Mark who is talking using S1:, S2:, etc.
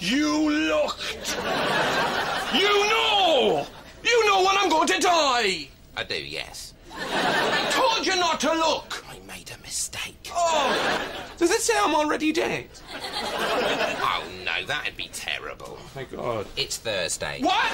S1: You looked. You know. You know when I'm going to die.
S2: I do, yes.
S1: I told you not to look.
S2: I made a mistake.
S1: Oh, does it say I'm already dead?
S2: Oh, no, that'd be terrible.
S1: My God.
S2: It's Thursday.
S1: What?